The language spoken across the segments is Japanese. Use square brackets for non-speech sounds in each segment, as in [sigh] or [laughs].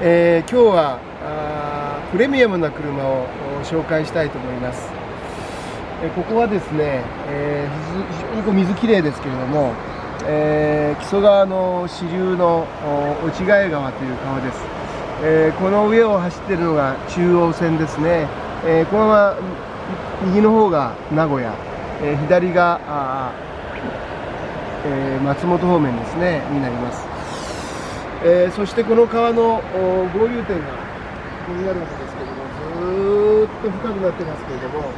えー、今日はプレミアムな車を紹介したいと思います、え、ここはですね、えー、非常にこう水きれいですけれども、え木曽川の支流の落貝川という川です、えこの上を走っているのが中央線ですね、えこのまま右の方が名古屋、え左がえ松本方面ですねになります、えー、そしてこの川の合流点がここになるわけですけれどもずっと深くなってますけれども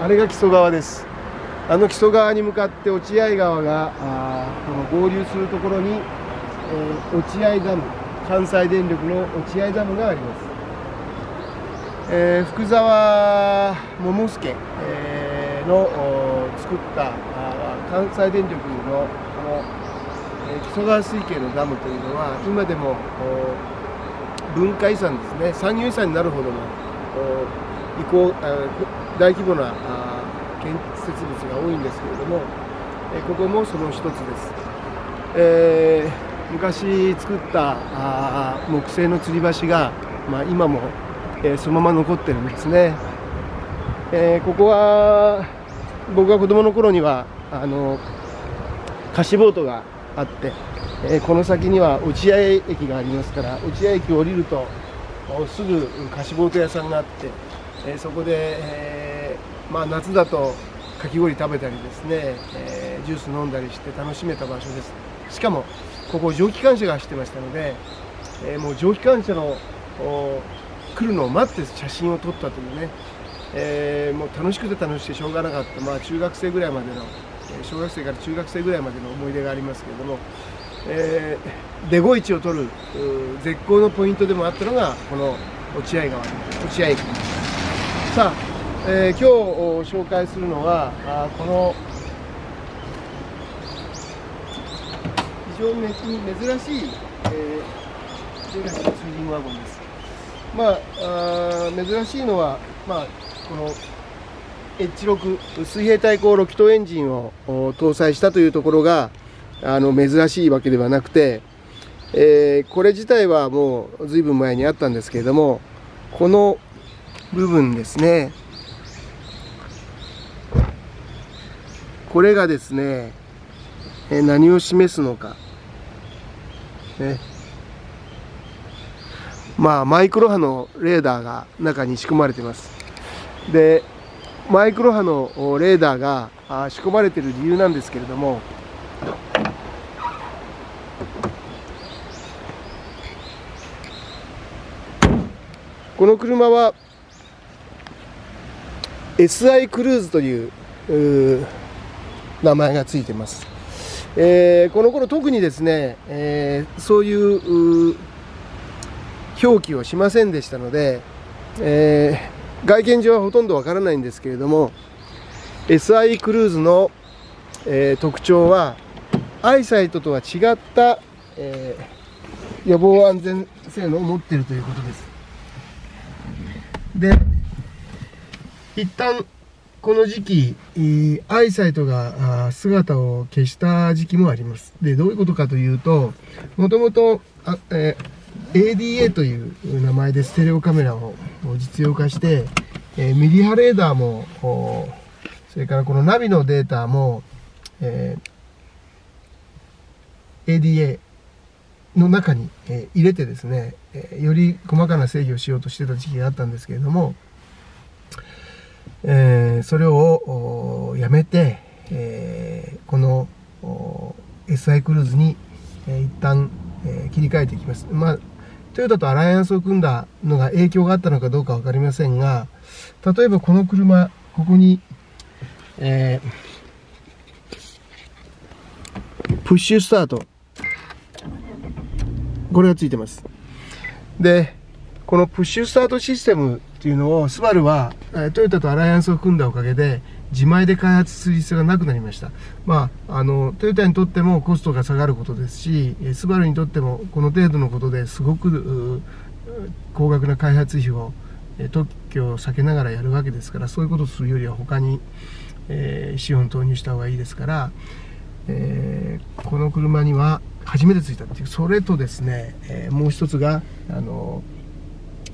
あれが木曽川です。あの木曽川に向かって落合川がこの合流するところに、えー、落合ダム関西電力の落合ダムがあります、えー、福沢桃介、えー、の作った関西電力の、木曽川水系のダムというのは今でも文化遺産ですね産業遺産になるほどの移行大規模な建設物が多いんですけれども、ここもその一つです。えー、昔作った木製の吊り橋が、まあ、今も、え、そのまま残ってるんですね。えー、ここは僕が子供の頃にはあの貸しボートがあって、えー、この先には落合駅がありますから落合駅を降りるとすぐ貸しボート屋さんがあって、えー、そこで、えー、まあ、夏だとかき氷食べたりですね、えジュース飲んだりして楽しめた場所です。しかもここ蒸気機関車が走ってましたので、えもう蒸気機関車の来るのを待って写真を撮ったというね、えもう楽しくて楽しくてしょうがなかった、まあ、中学生ぐらいまでの小学生から中学生ぐらいまでの思い出がありますけれども、えー、デゴイチを取る絶好のポイントでもあったのがこの落合川落合駅。さあ、えー、今日紹介するのはあこの非常に珍しい、えー、珍しいツーリングワゴンです。まああ珍しいのはまあこの H6 水平対向ロキトエンジンを搭載したというところがあの珍しいわけではなくて、えー、これ自体はもう随分前にあったんですけれどもこの部分ですね。これがですね、え何を示すのか、ね、まあマイクロ波のレーダーが中に仕込まれています。でマイクロ波のレーダーが仕込まれている理由なんですけれども。この車は SI クルーズという名前がついてます、えー、この頃特にですね、えー、そういう表記をしませんでしたので、えー外見上はほとんどわからないんですけれども SI クルーズの、えー、特徴はアイサイトとは違った、えー、予防安全性能を持っているということです。で一旦この時期アイサイトが姿を消した時期もあります。でどういうことかというともともと、えー ADA という名前でステレオカメラを実用化して、えー、ミリ波レーダーもそれからこのナビのデータも、えー、ADA の中に、えー、入れてですね、えー、より細かな制御をしようとしてた時期があったんですけれども、えー、それをやめて、えー、この SI クルーズに、えー、一旦、えー、切り替えていきます。まあトヨタとアライアンスを組んだのが影響があったのかどうか分かりませんが、例えばこの車、ここに、えー、プッシュスタート。これがついてます。で、このプッシュスタートシステムっていうのを、スバルは、トヨタとアライアンスを組んだおかげで、自前で開発する必要がなくなりました。まあ、あの、トヨタにとってもコストが下がることですし、スバルにとってもこの程度のことですごく高額な開発費を特許を避けながらやるわけですから、そういうことをするよりは他に、えー、資本投入した方がいいですから、えー、この車には初めてついたっていうそれとですね、えー、もう一つがあの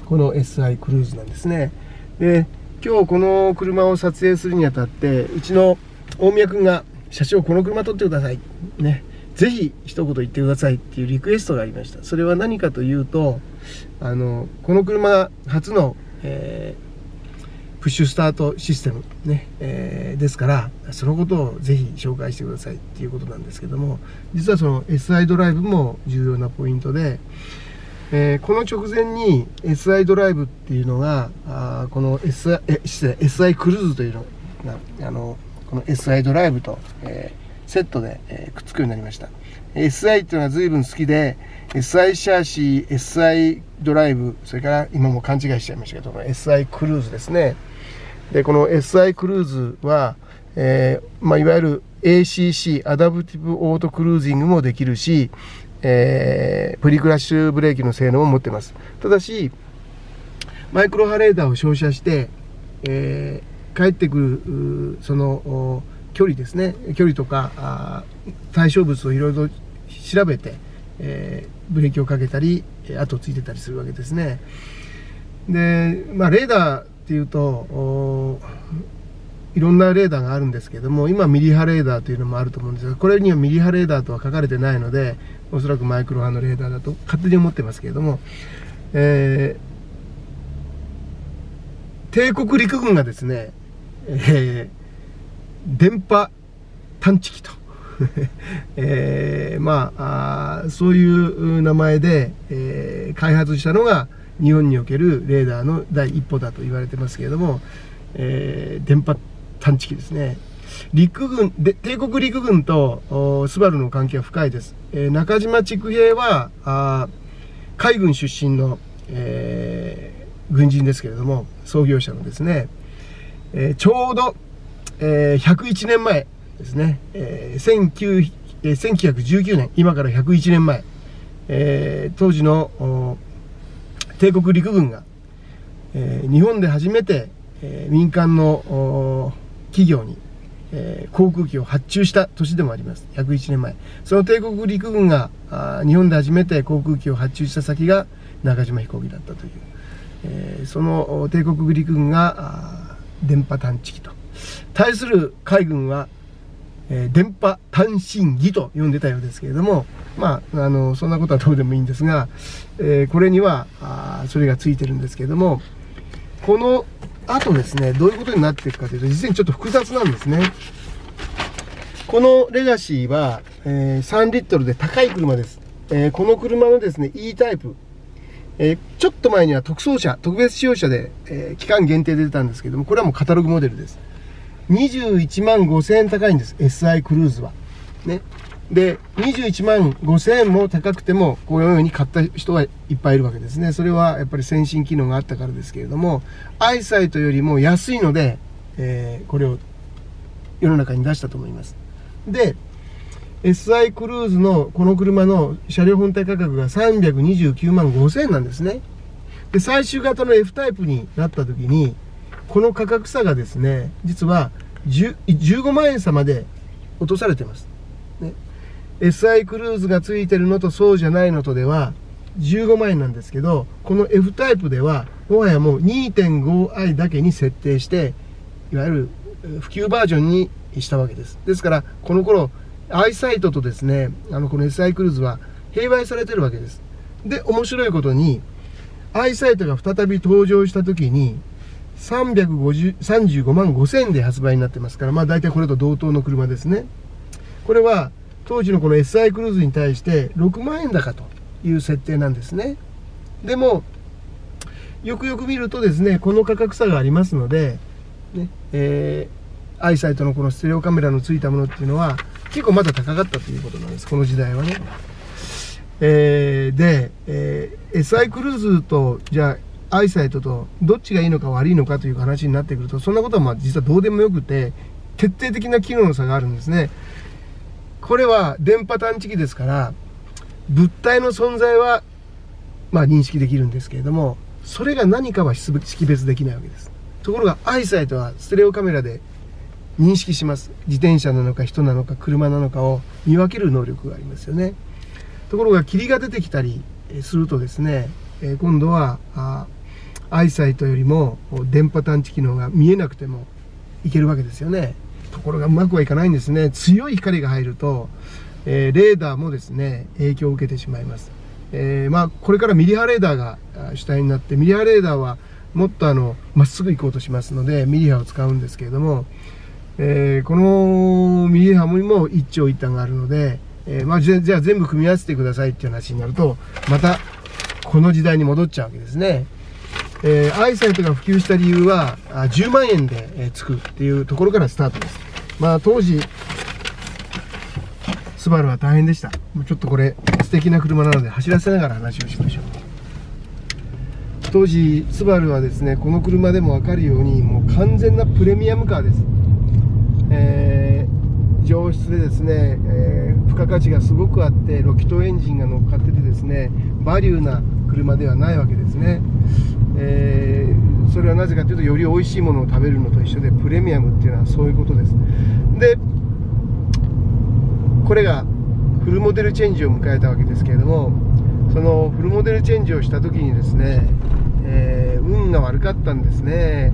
この SI クルーズなんですねで今日この車を撮影するにあたってうちの大宮君が社長この車撮ってください。ね。ぜひ一言言ってくださいっていうリクエストがありました。それは何かというとあのこの車初の、えー、プッシュスタートシステム。ね、えー、ですからそのことをぜひ紹介してくださいっていうことなんですけども実はその SI ドライブも重要なポイントでえー、この直前に SI ドライブっていうのがあこの SI, え失礼 SI クルーズというのがあのこの SI ドライブと、えー、セットで、えー、くっつくようになりました。SI っていうのは随分好きで SI シャーシー SI ドライブそれから今も勘違いしちゃいましたけどこの SI クルーズですね。でこの SI クルーズは、えーまあ、いわゆる ACC アダプティブオートクルージングもできるしえー、プリクラッシュブレーキの性能も持ってます。ただし、マイクロ波レーダーを照射して、えー、帰ってくる、その、距離ですね、距離とか、対象物をいろいろ調べて、えー、ブレーキをかけたり、後ついてたりするわけですね。で、まあ、レーダーっていうと、いろんなレーダーがあるんですけども、今ミリ波レーダーというのもあると思うんですが、これにはミリ波レーダーとは書かれてないので、おそらくマイクロ波のレーダーだと勝手に思ってますけれども、えー、帝国陸軍がですね、えー、電波探知機と、[laughs] えー、まああそういう名前で、えー、開発したのが日本におけるレーダーの第一歩だと言われてますけれども、えー、電波探知機ですね。陸軍で、帝国陸軍とスバルの関係は深いです。えー、中島筑平は、あ海軍出身の、えー、軍人ですけれども、創業者のですね、えー、ちょうど、えー、101年前ですね、えー、19えー、1919年、今から101年前、えー、当時の帝国陸軍が、えー、日本で初めて、えー、民間の企業に、えー、航空機を発注した年でもあります。101年前。その帝国陸軍があ日本で初めて航空機を発注した先が中島飛行機だったという。えー、その帝国陸軍が電波探知機と。対する海軍は、えー、電波探信儀と呼んでたようですけれども、まあ、あの、そんなことはどうでもいいんですが、え、これには、あそれがついてるんですけれども、このあとですね、どういうことになっていくかというと、実にちょっと複雑なんですね。このレガシーは、えー、3リットルで高い車です。えー、この車のですね、E タイプ。えー、ちょっと前には特装車、特別使用車で、え期間限定で出たんですけども、これはもうカタログモデルです。21万5000円高いんです。SI クルーズは。ね。で、21万5000円も高くても、このように買った人はいっぱいいるわけですね。それはやっぱり先進機能があったからですけれども、アイサイトよりも安いので、えー、これを世の中に出したと思います。で、SI クルーズのこの車の車両本体価格が329万5000円なんですね。で、最終型の F タイプになった時に、この価格差がですね、実は15万円差まで落とされてます。SI クルーズがついてるのとそうじゃないのとでは15万円なんですけど、この F タイプでは、もはやもう 2.5i だけに設定して、いわゆる普及バージョンにしたわけです。ですから、この頃、アイサイトとですね、あの、この SI クルーズは併売されてるわけです。で、面白いことに、アイサイトが再び登場した時に、335万5000円で発売になってますから、まあ大体これと同等の車ですね。これは、当時のこの SI クルーズに対して6万円高という設定なんですね。でもよくよく見るとですねこの価格差がありますので、ねえー、アイサイトのこのステレオカメラのついたものっていうのは結構まだ高かったということなんです。この時代はね。えー、で、えー、SI クルーズとじゃあアイサイトとどっちがいいのか悪いのかという話になってくるとそんなことはまあ実はどうでもよくて徹底的な機能の差があるんですね。これは電波探知機ですから、物体の存在は、まあ認識できるんですけれども、それが何かは識別できないわけです。ところが、アイサイトはステレオカメラで認識します。自転車なのか人なのか車なのかを見分ける能力がありますよね。ところが霧が出てきたりするとですね、今度はアイサイトよりも電波探知機能が見えなくてもいけるわけですよねところがうまくはいかないんですね強い光が入ると、えー、レーダーもですね影響を受けてしまいます、えー、まあ、これからミリ波レーダーが主体になってミリ波レーダーはもっとあのまっすぐ行こうとしますのでミリ波を使うんですけれども、えー、このミリ波にも一長一短があるので、えまあ、じゃあ全部組み合わせてくださいっていう話になるとまたこの時代に戻っちゃうわけですね。えー、アイサイトが普及した理由は、あ10万円で、えー、つくっていうところからスタートです。まあ当時、スバルは大変でした。ちょっとこれ素敵な車なので走らせながら話をしましょう。当時、スバルはですね、この車でも分かるように、もう完全なプレミアムカーです。えー、上質でですね、えー、付加価値がすごくあって、ロキットエンジンが乗っかっててですね、バリューな車ではないわけですね。えー、それはなぜかというとより美味しいものを食べるのと一緒でプレミアムっていうのはそういうことです。でこれがフルモデルチェンジを迎えたわけですけれどもそのフルモデルチェンジをした時にですね、えー、運が悪かったんですね、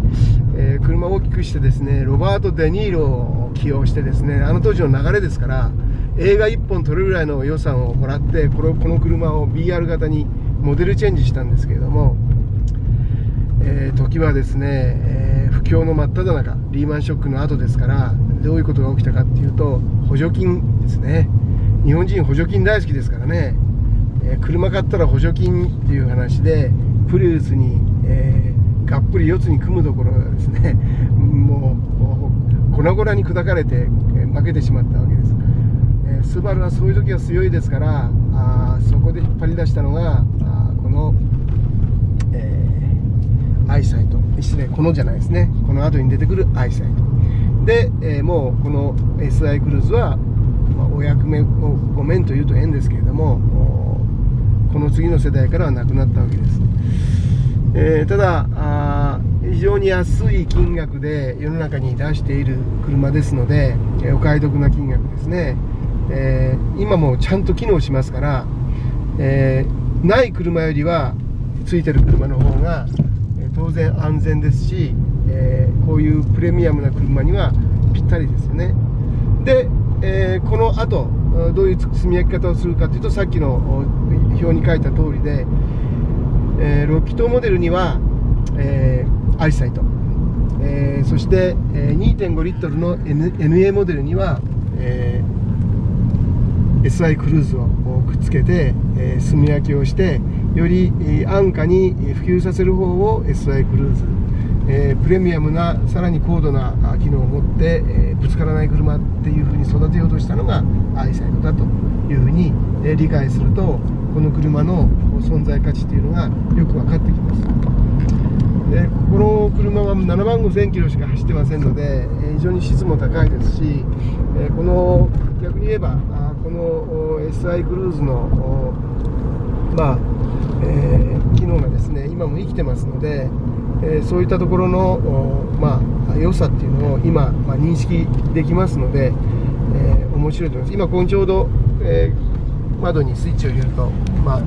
えー、車を大きくしてですねロバート・デ・ニーロを起用してですねあの当時の流れですから映画1本撮るぐらいの予算をもらってこのこの車を BR 型にモデルチェンジしたんですけれどもえー、時はですね、えー、不況の真っ只中リーマンショックの後ですからどういうことが起きたかっていうと補助金ですね。日本人補助金大好きですからね、えー、車買ったら補助金っていう話でプリウスに、えがっぷり四つに組むところがですね [laughs] もう粉々に砕かれて負けてしまったわけです、えスバルはそういう時は強いですからあそこで引っ張り出したのがあこのアイサイト失礼このじゃないですね。この後に出てくるアイサイトで、えー、もうこの SI クルーズは、まあ、お役目をごめんというと変ですけれどもこの次の世代からはなくなったわけです、えー、ただあ非常に安い金額で世の中に出している車ですので、えー、お買い得な金額ですね、えー、今もちゃんと機能しますから、えない車よりはついてる車の方が当然安全ですし、えー、こういうプレミアムな車にはぴったりですよね。で、えー、この後どういう積み上げ方をするかというとさっきの表に書いた通りで、えー、ロキットモデルには、えー、アイサイト、えー、そして、え、2.5リットルの、N、NA モデルには、えー、SI クルーズをくっつけて、え、炭焼きをしてより安価に普及させる方を SI クルーズ、え、プレミアムなさらに高度な機能を持って、え、ぶつからない車っていうふうに育てようとしたのがアイサイドだというふうに、え、理解するとこの車の存在価値っていうのがよく分かってきます。でこの車は7万5000キロしか走ってませんのでえ非常に質も高いですしえこの逆に言えばこの SI クルーズのまあえー、機能がですね今も生きてますので、えー、そういったところの、まあ、良さっていうのを今、まあ、認識できますので、えー、面白いと思います。今ここちょうど、え窓にスイッチを入れると、まあ、こ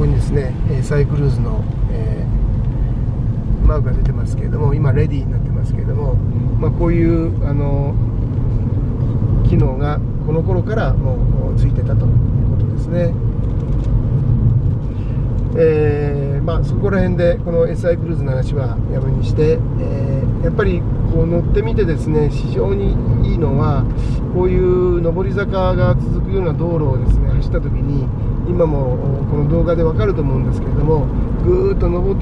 こにですねサイクルーズの、えマークが出てますけれども今レディーになってますけれども、まあ、こういうあの機能がこの頃からもうついてたということですね。えー、まあ、そこら辺でこの SI クルーズの話はやめにして、えー、やっぱりこう乗ってみてですね非常にいいのはこういう上り坂が続くような道路をですね走った時に今もこの動画で分かると思うんですけれどもぐーっと登って